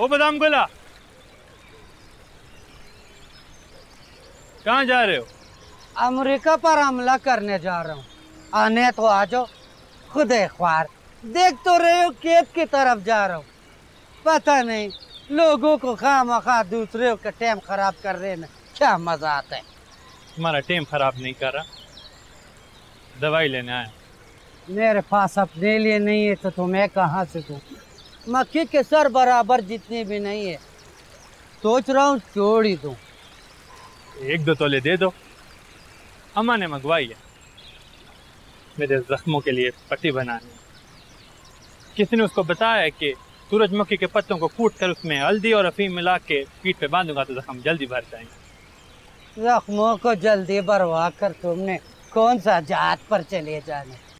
ओ बादाम गोला कहाँ जा रहे हो? अमेरिका पर हमला करने जा रहा हूँ। आने तो आ जाओ। खुद ख्वार देख तो रहे हो खेत की तरफ़ जा रहा हूँ। पता नहीं लोगों को खाम खा दूसरे का टाइम खराब कर रहे में क्या मज़ा आता है। तुम्हारा टाइम खराब नहीं कर रहा? दवाई लेने आया मेरे पास अपने लिए नहीं है तो तुम्हें कहाँ से दूँ? मक्खी के सर बराबर जितनी भी नहीं है। सोच रहा हूँ छोड़ ही दूँ। एक दो तोले दे दो। अम्मा ने मंगवाई है। मेरे जख्मों के लिए पट्टी बनानी किसी ने उसको बताया कि सूरजमुखी के पत्तों को कूट कर उसमें हल्दी और अफीम मिला के पीठ पे बांधूँगा तो जख्म जल्दी भर जाएँगे। जख्मों को जल्दी भरवा कर तुमने कौन सा जात पर चले जाने?